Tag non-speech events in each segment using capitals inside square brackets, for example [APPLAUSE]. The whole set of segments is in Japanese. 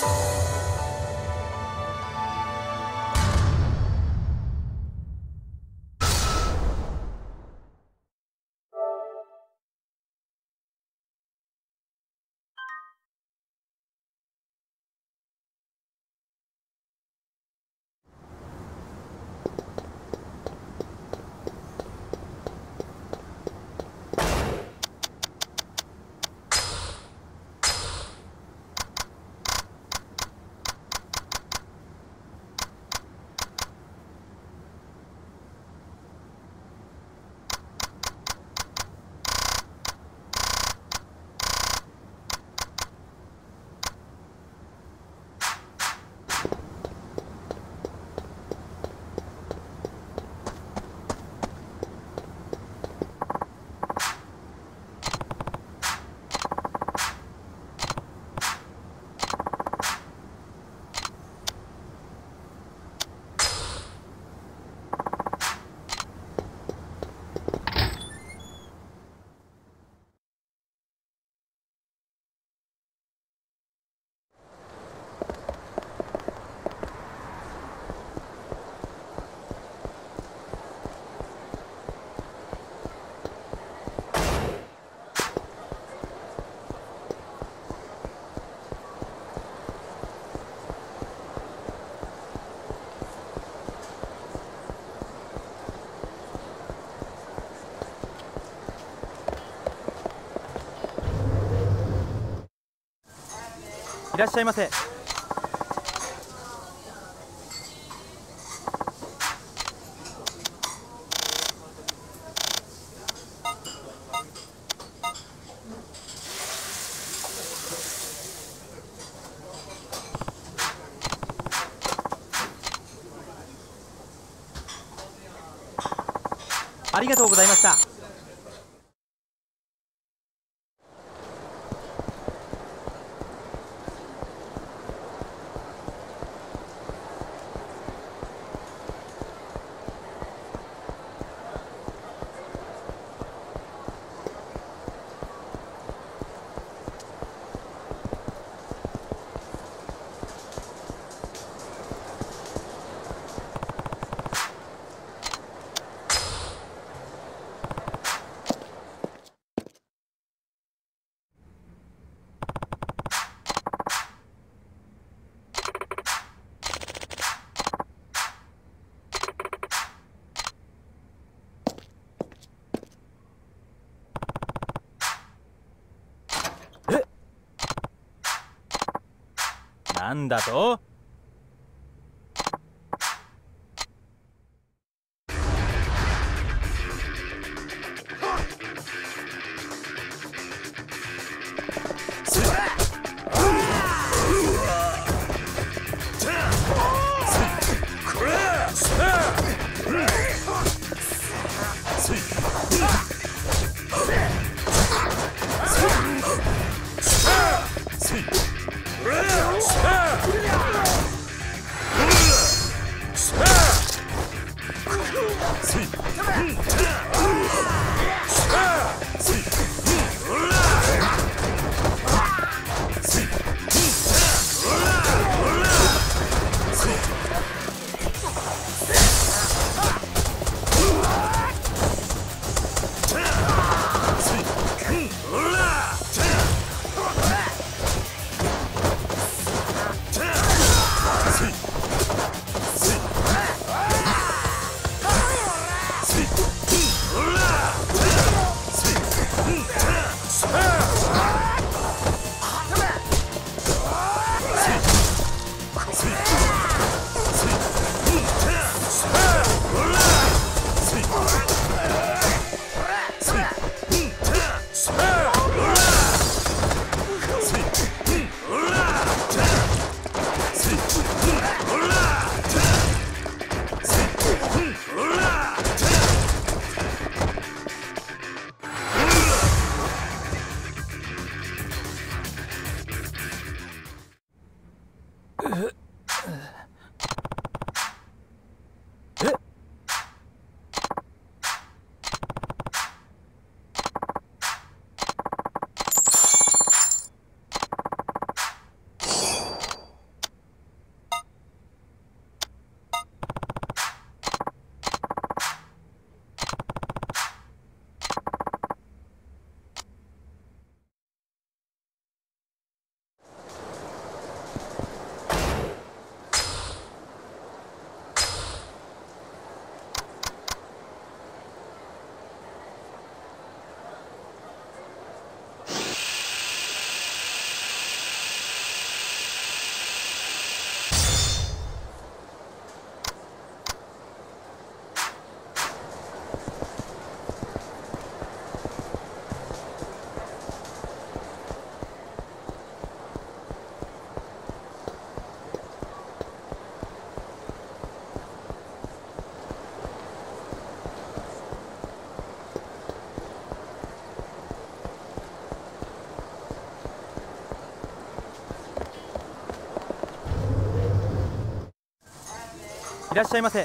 Peace. らっしゃいませ。ありがとうございました。なんだといらっしゃいませ。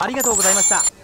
ありがとうございました。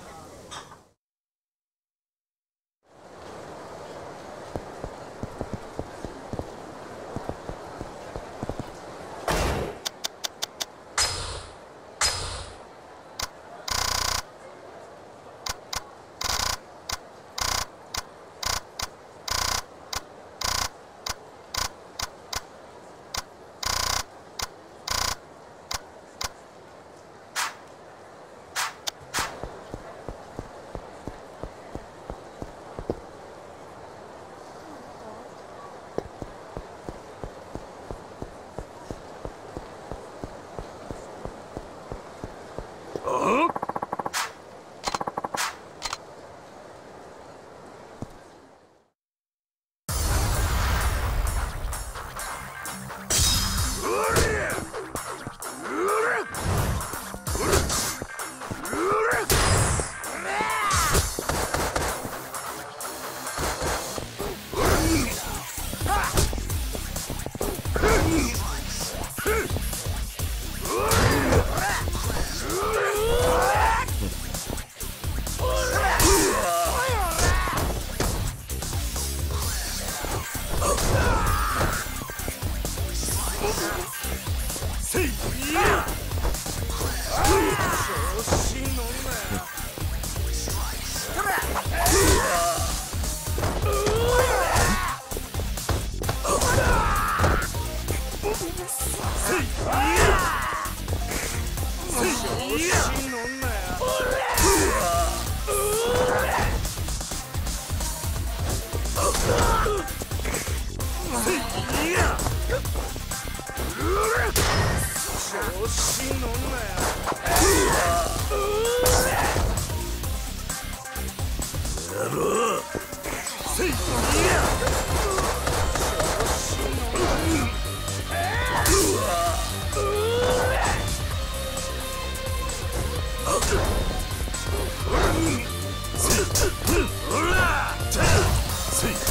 Yeah.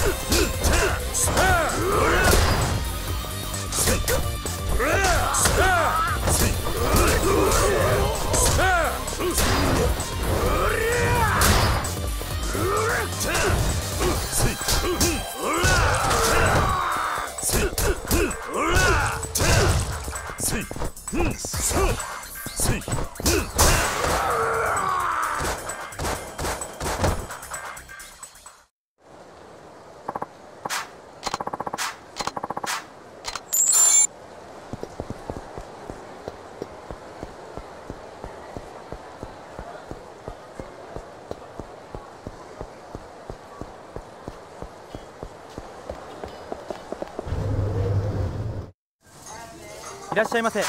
Huh? [LAUGHS] いらっしゃいませ。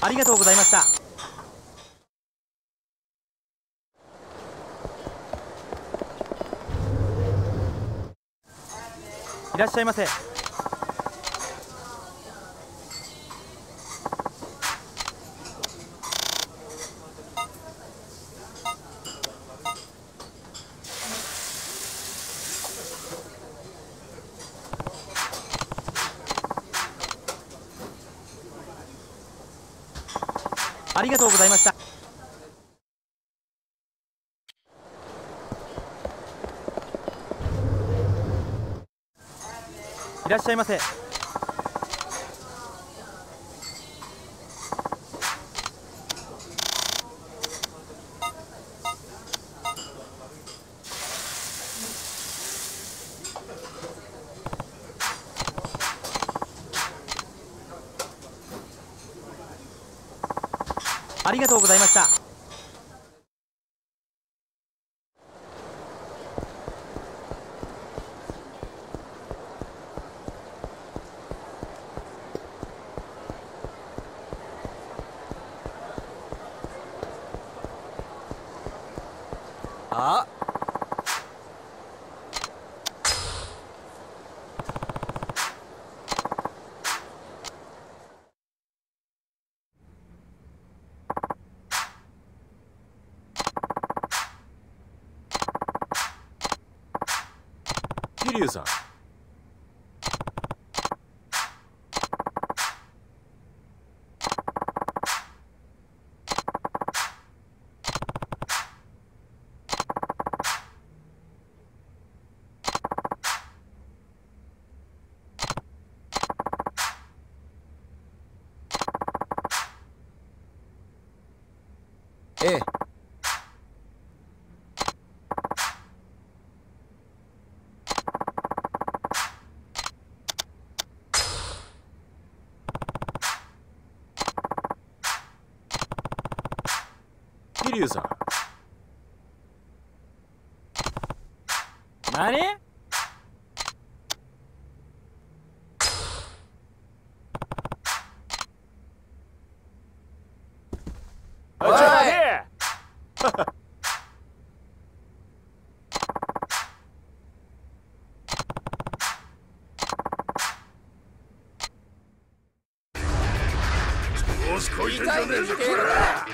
ありがとうございました。いらっしゃいませ。ありがとうございました。らっしゃいませ。ありがとうございました。あ。桐生さん。ええ。桐生さん。何おいちょっと待てよしこいつじゃねえぞこら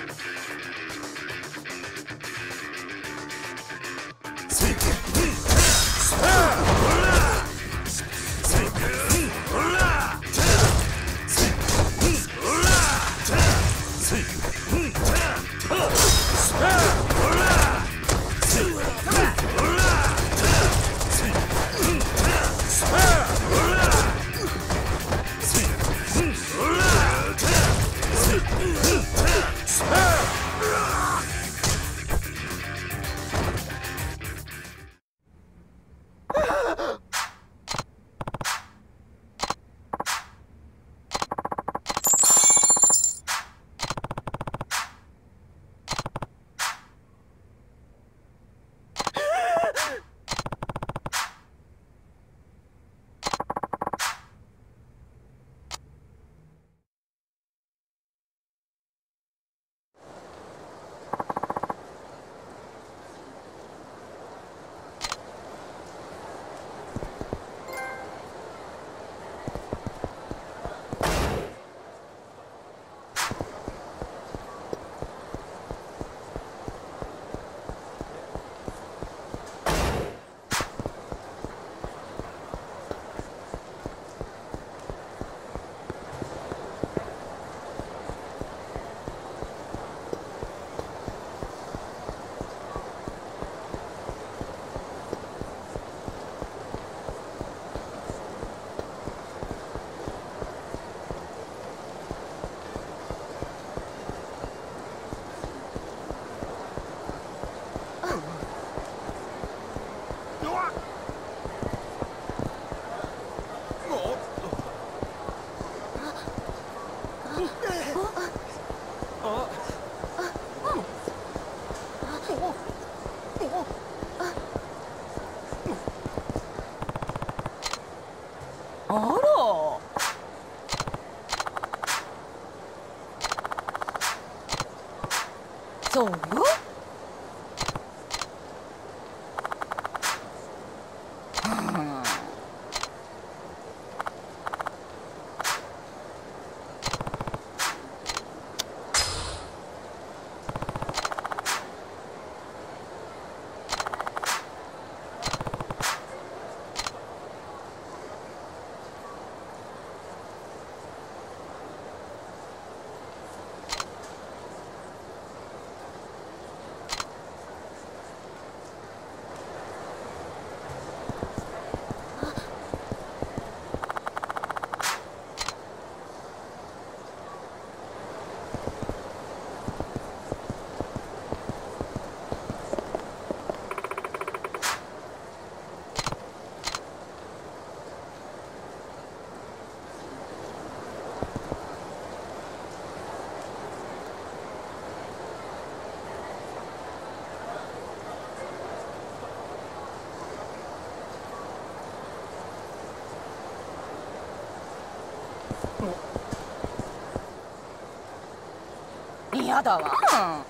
嫌だわ。あ？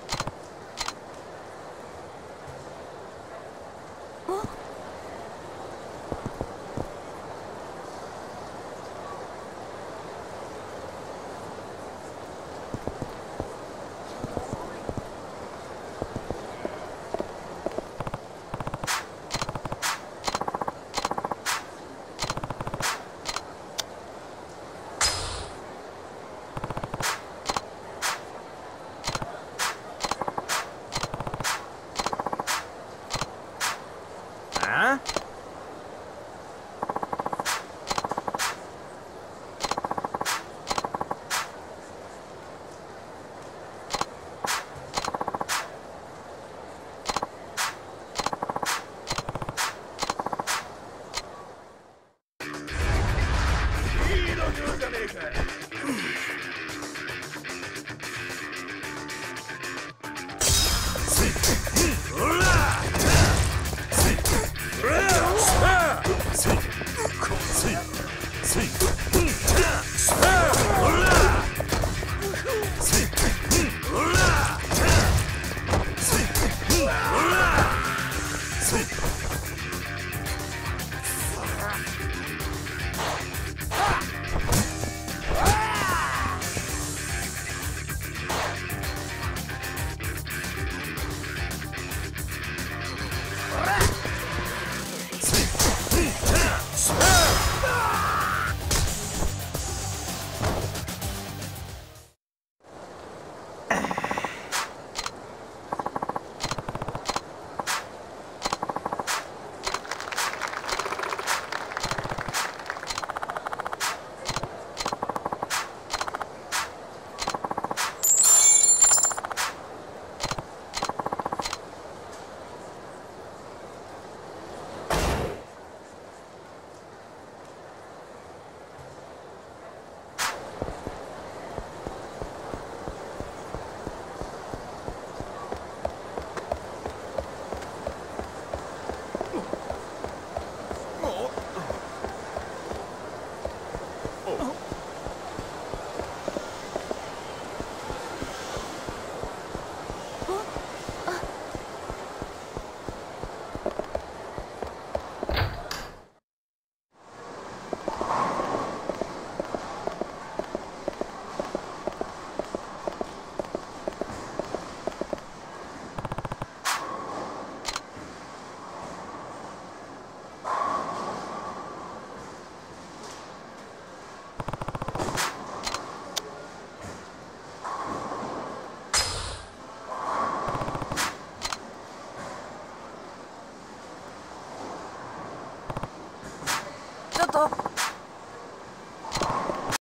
Super.